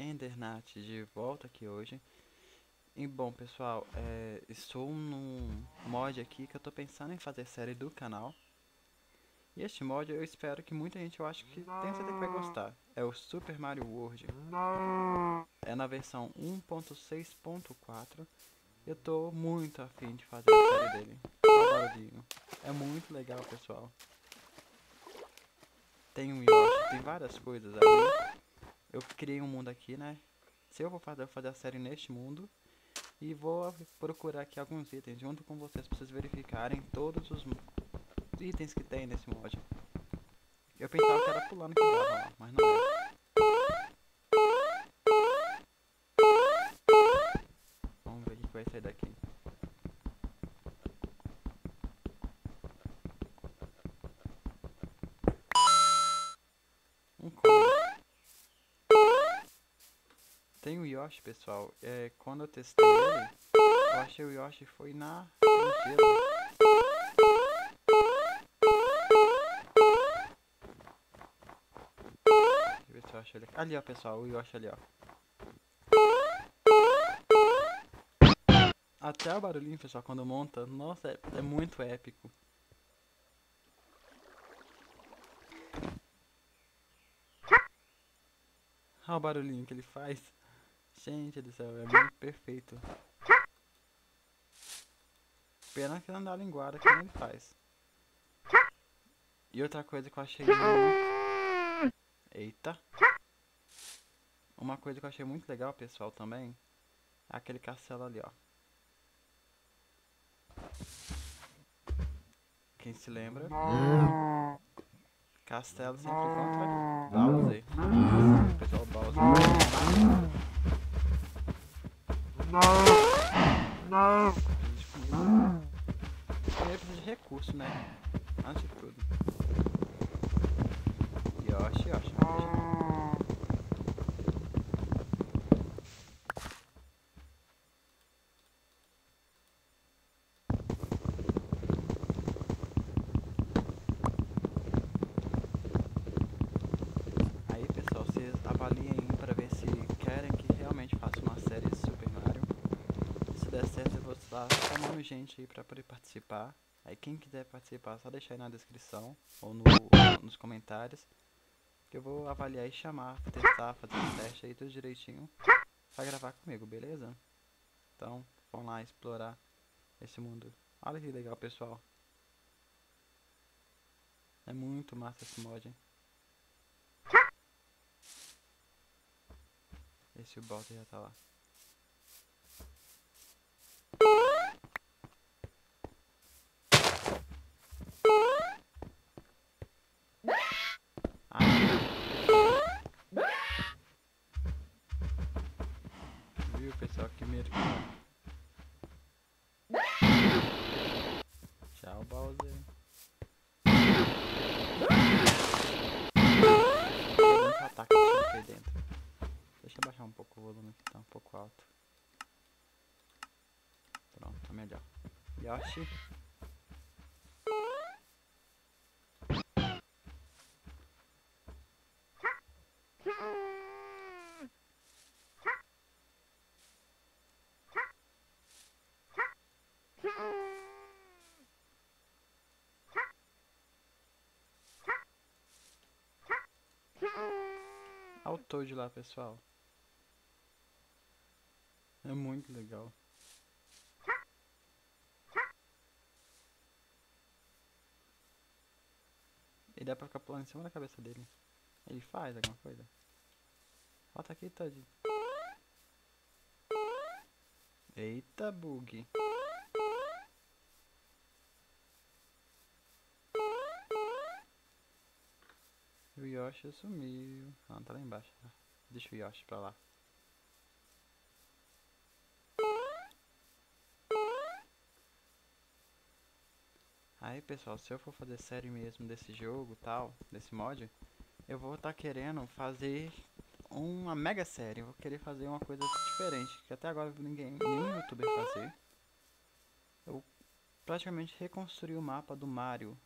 Endernat de volta aqui hoje. E bom pessoal, é, estou num mod aqui que eu tô pensando em fazer série do canal. E este mod eu espero que muita gente, eu acho que tem certeza que vai gostar. É o Super Mario World. É na versão 1.6.4. Eu tô muito afim de fazer a série dele. É muito legal pessoal. Tem um Yoshi, tem várias coisas aí. Eu criei um mundo aqui, né? Se eu vou fazer, fazer a série neste mundo. E vou procurar aqui alguns itens junto com vocês pra vocês verificarem todos os itens que tem nesse mod. Eu pensava que era pulando que dava mas não é. Yoshi, pessoal. É, quando eu testei ele, eu achei o Yoshi foi na gelo. Ele. Ali, ó, pessoal. O Yoshi ali, ó. Até o barulhinho, pessoal, quando monta, nossa, é, é muito épico. Olha o barulhinho que ele faz. Gente do céu, é muito perfeito. Pena que não dá linguada que ele faz. E outra coisa que eu achei muito... Eita. Uma coisa que eu achei muito legal, pessoal, também. É aquele castelo ali, ó. Quem se lembra? Castelo sempre contra Bowser. Pessoal, Bowser. Não! Primeiro precisa de recurso, né? Antes de tudo. Yoshi, Yoshi. Aí pessoal, vocês avaliem aí pra ver se querem que realmente faça uma série de Super Mario. Se der chamando gente aí pra poder participar. Aí quem quiser participar, só deixar aí na descrição ou no, nos comentários. Que eu vou avaliar e chamar, testar, fazer um teste aí tudo direitinho. Pra gravar comigo, beleza? Então, vamos lá explorar esse mundo. Olha que legal pessoal. É muito massa esse mod, hein? Esse o já tá lá. Ah. Viu pessoal que medo que dá. Tchau Bowser. Tô dando ataque aqui dentro. Deixa eu baixar um pouco o volume que tá um pouco alto. Pronto, tá melhor. Yoshi. Olha o Toad lá, pessoal. É muito legal. E dá pra ficar pulando em cima da cabeça dele. Ele faz alguma coisa. Volta aqui, Toad. Eita, bug. O Yoshi sumiu. Ah, tá lá embaixo. Deixa o Yoshi pra lá. Aí pessoal, se eu for fazer série mesmo desse jogo tal, desse mod, eu vou estar tá querendo fazer uma mega série. Eu vou querer fazer uma coisa diferente, que até agora ninguém, nenhum youtuber fazer. Eu praticamente reconstruí o mapa do Mario.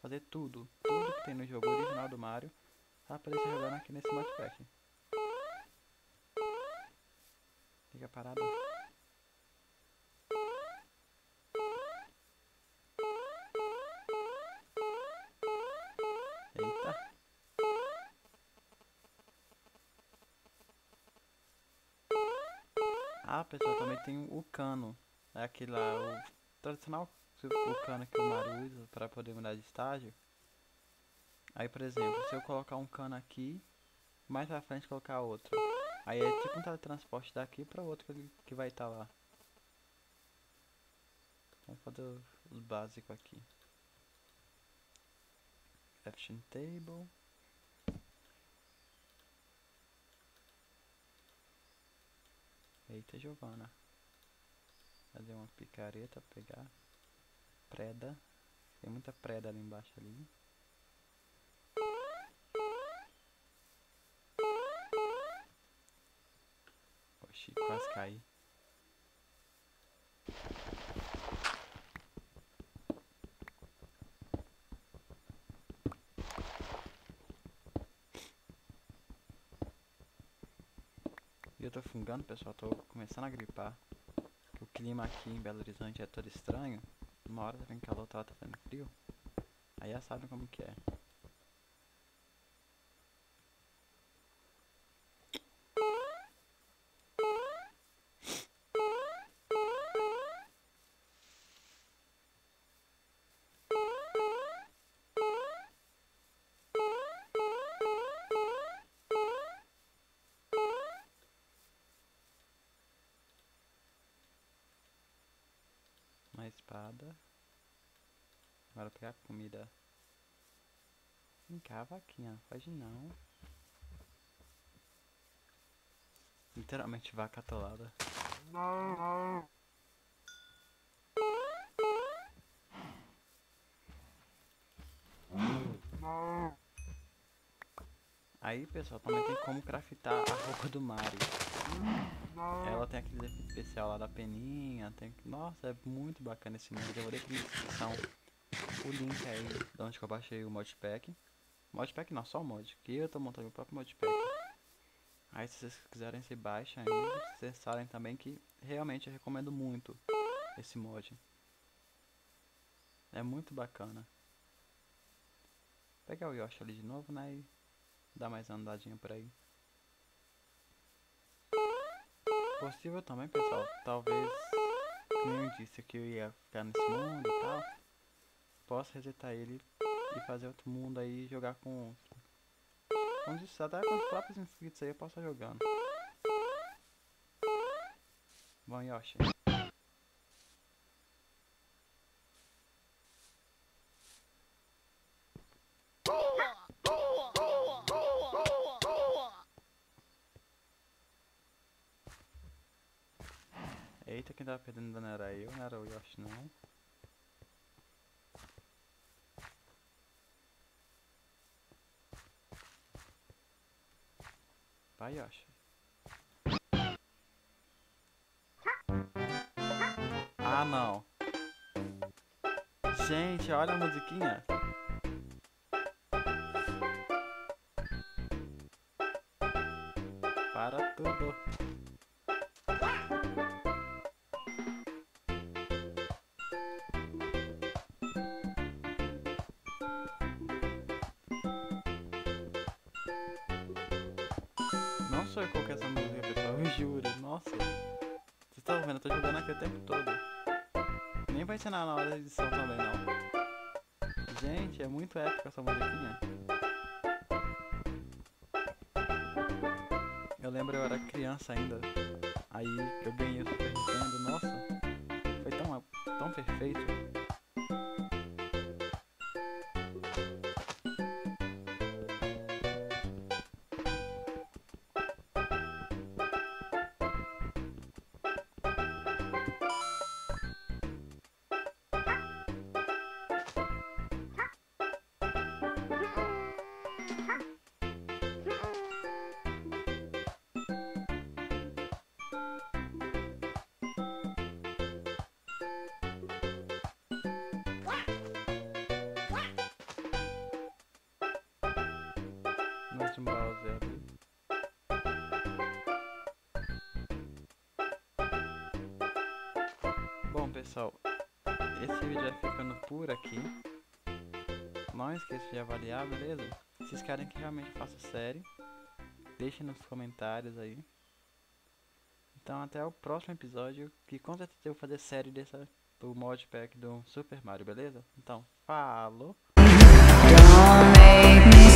Fazer tudo, tudo que tem no jogo original do Mario. aparecer jogando aqui nesse modpack. Fica parado. Pessoal, também tem o cano. É aquele lá, o tradicional o cano que o Mario usa para poder mudar de estágio. Aí, por exemplo, se eu colocar um cano aqui, mais pra frente colocar outro. Aí é tipo um teletransporte daqui para outro que, vai estar tá lá. Vamos fazer os básicos aqui. Crafting table. Eita, Giovana. Fazer uma picareta, pegar. Preda. Tem muita preda ali embaixo ali. Oxi, quase caí. Tô fungando, pessoal, tô começando a gripar. O clima aqui em Belo Horizonte é todo estranho. Uma hora tá fazendo calor, outra tá fazendo frio. Aí já sabem como que é. Uma espada. Agora pegar comida. Vem cá, vaquinha. Pode não. Literalmente vaca atolada. Aí, pessoal, também tem como craftar a roupa do Mario. Ela tem aquele especial lá da peninha, tem... Nossa, é muito bacana esse mod, eu vou deixar na descrição o link aí de onde eu baixei o modpack. Modpack não, só o mod, que eu tô montando o próprio modpack. Aí se vocês quiserem se baixa aí, vocês sabem também que realmente eu recomendo muito esse mod. É muito bacana. Vou pegar o Yoshi ali de novo, né? E dar mais andadinha por aí. Possível também, pessoal. Talvez, como eu disse que eu ia ficar nesse mundo e tal, posso resetar ele e fazer outro mundo aí jogar com. Como disse, até com os próprios inscritos aí eu posso estar jogando. Bom, Yoshi. Eita, quem tava perdendo dano era eu, não era o Yoshi não. Vai, Yoshi. Ah, não. Gente, olha a musiquinha. Para tudo. Sou eu que coloquei essa música, pessoal, eu juro. Nossa. Vocês estão vendo, eu tô jogando aqui o tempo todo. Nem vai ensinar na hora da edição também, não. Gente, é muito épica essa musiquinha. Eu lembro eu era criança ainda. Aí eu ganhei o Super Nintendo. Nossa, foi tão, tão perfeito. Bom, pessoal, esse vídeo vai ficando por aqui. Não esqueça de avaliar, beleza? Se vocês querem que realmente faça série, deixem nos comentários aí. Então até o próximo episódio, que com certeza eu vou fazer série dessa, do modpack do Super Mario, beleza? Então, falou! Don't make me